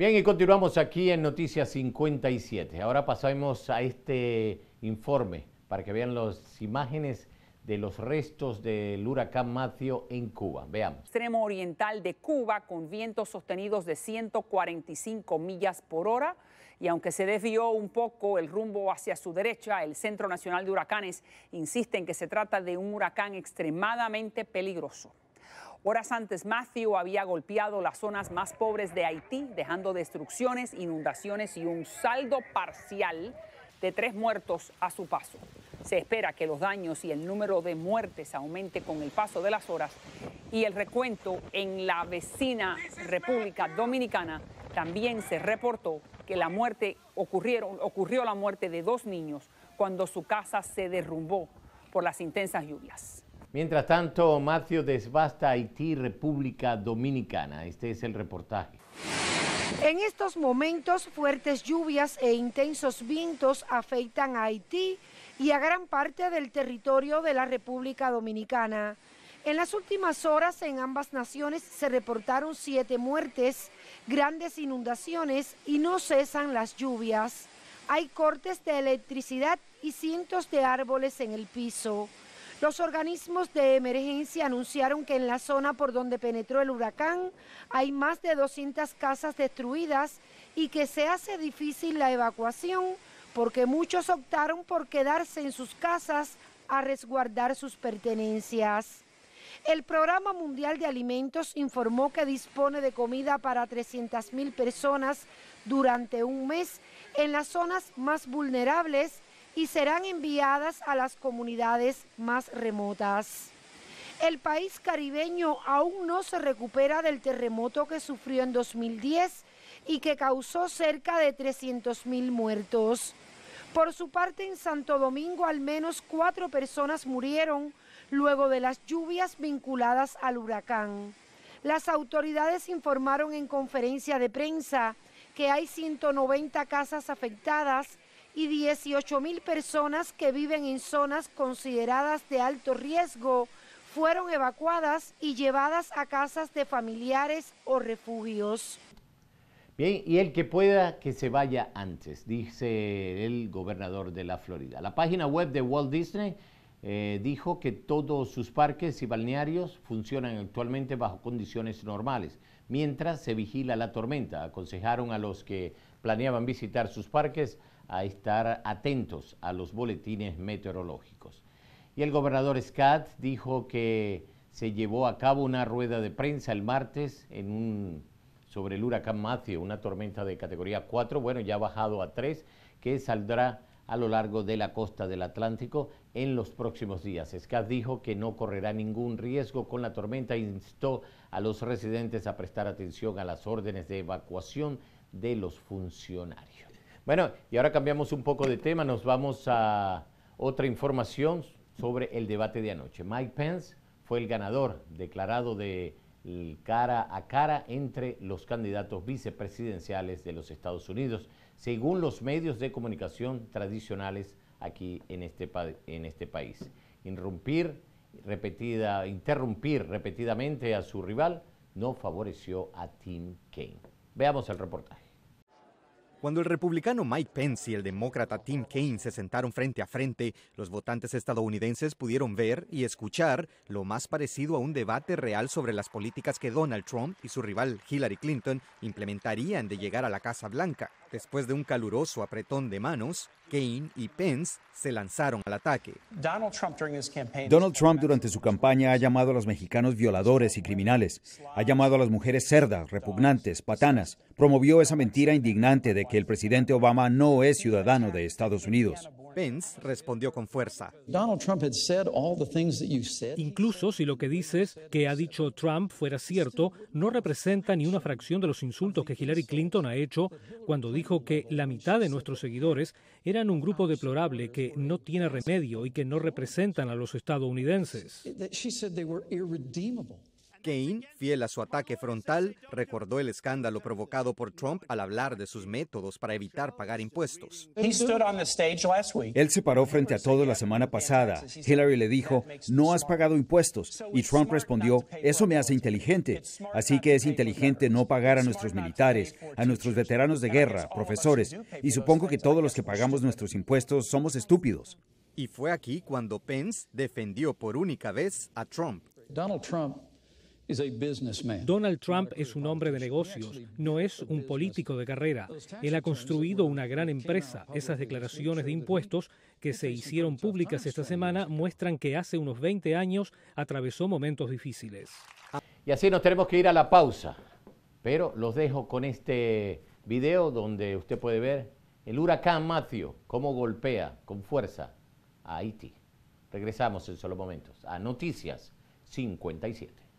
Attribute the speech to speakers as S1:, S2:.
S1: Bien, y continuamos aquí en Noticias 57. Ahora pasamos a este informe para que vean las imágenes de los restos del huracán Matthew en Cuba. Veamos.
S2: Extremo oriental de Cuba con vientos sostenidos de 145 millas por hora y aunque se desvió un poco el rumbo hacia su derecha, el Centro Nacional de Huracanes insiste en que se trata de un huracán extremadamente peligroso. Horas antes, Matthew había golpeado las zonas más pobres de Haití, dejando destrucciones, inundaciones y un saldo parcial de tres muertos a su paso. Se espera que los daños y el número de muertes aumente con el paso de las horas y el recuento en la vecina República Dominicana también se reportó que la muerte ocurrieron, ocurrió la muerte de dos niños cuando su casa se derrumbó por las intensas lluvias.
S1: Mientras tanto, Matthew desbasta Haití, República Dominicana. Este es el reportaje.
S3: En estos momentos, fuertes lluvias e intensos vientos afectan a Haití y a gran parte del territorio de la República Dominicana. En las últimas horas en ambas naciones se reportaron siete muertes, grandes inundaciones y no cesan las lluvias. Hay cortes de electricidad y cientos de árboles en el piso. Los organismos de emergencia anunciaron que en la zona por donde penetró el huracán hay más de 200 casas destruidas y que se hace difícil la evacuación porque muchos optaron por quedarse en sus casas a resguardar sus pertenencias. El Programa Mundial de Alimentos informó que dispone de comida para 300.000 personas durante un mes en las zonas más vulnerables y serán enviadas a las comunidades más remotas. El país caribeño aún no se recupera del terremoto que sufrió en 2010 y que causó cerca de 300 mil muertos. Por su parte, en Santo Domingo al menos cuatro personas murieron luego de las lluvias vinculadas al huracán. Las autoridades informaron en conferencia de prensa que hay 190 casas afectadas y 18 mil personas que viven en zonas consideradas de alto riesgo fueron evacuadas y llevadas a casas de familiares o refugios.
S1: Bien, y el que pueda que se vaya antes, dice el gobernador de la Florida. La página web de Walt Disney eh, dijo que todos sus parques y balnearios funcionan actualmente bajo condiciones normales, mientras se vigila la tormenta. Aconsejaron a los que planeaban visitar sus parques a estar atentos a los boletines meteorológicos. Y el gobernador Scott dijo que se llevó a cabo una rueda de prensa el martes en un, sobre el huracán Matthew, una tormenta de categoría 4, bueno, ya ha bajado a 3, que saldrá a lo largo de la costa del Atlántico en los próximos días. Scott dijo que no correrá ningún riesgo con la tormenta e instó a los residentes a prestar atención a las órdenes de evacuación de los funcionarios. Bueno, y ahora cambiamos un poco de tema, nos vamos a otra información sobre el debate de anoche. Mike Pence fue el ganador declarado de cara a cara entre los candidatos vicepresidenciales de los Estados Unidos, según los medios de comunicación tradicionales aquí en este, este país. Repetida, interrumpir repetidamente a su rival no favoreció a Tim Kaine. Veamos el reportaje.
S4: Cuando el republicano Mike Pence y el demócrata Tim Kaine se sentaron frente a frente, los votantes estadounidenses pudieron ver y escuchar lo más parecido a un debate real sobre las políticas que Donald Trump y su rival Hillary Clinton implementarían de llegar a la Casa Blanca. Después de un caluroso apretón de manos, Kane y Pence se lanzaron al ataque.
S5: Donald Trump durante su campaña ha llamado a los mexicanos violadores y criminales. Ha llamado a las mujeres cerdas, repugnantes, patanas. Promovió esa mentira indignante de que el presidente Obama no es ciudadano de Estados Unidos.
S4: Pence respondió con fuerza.
S6: Incluso si lo que dices que ha dicho Trump fuera cierto, no representa ni una fracción de los insultos que Hillary Clinton ha hecho cuando dijo que la mitad de nuestros seguidores eran un grupo deplorable que no tiene remedio y que no representan a los estadounidenses.
S4: Kaine, fiel a su ataque frontal, recordó el escándalo provocado por Trump al hablar de sus métodos para evitar pagar impuestos.
S5: Él se paró frente a todos la semana pasada. Hillary le dijo, no has pagado impuestos. Y Trump respondió, eso me hace inteligente. Así que es inteligente no pagar a nuestros militares, a nuestros veteranos de guerra, profesores. Y supongo que todos los que pagamos nuestros impuestos somos estúpidos.
S4: Y fue aquí cuando Pence defendió por única vez a Trump.
S7: Donald Trump
S6: Donald Trump es un hombre de negocios, no es un político de carrera. Él ha construido una gran empresa. Esas declaraciones de impuestos que se hicieron públicas esta semana muestran que hace unos 20 años atravesó momentos difíciles.
S1: Y así nos tenemos que ir a la pausa, pero los dejo con este video donde usted puede ver el huracán Matthew, cómo golpea con fuerza a Haití. Regresamos en solo momentos a Noticias 57.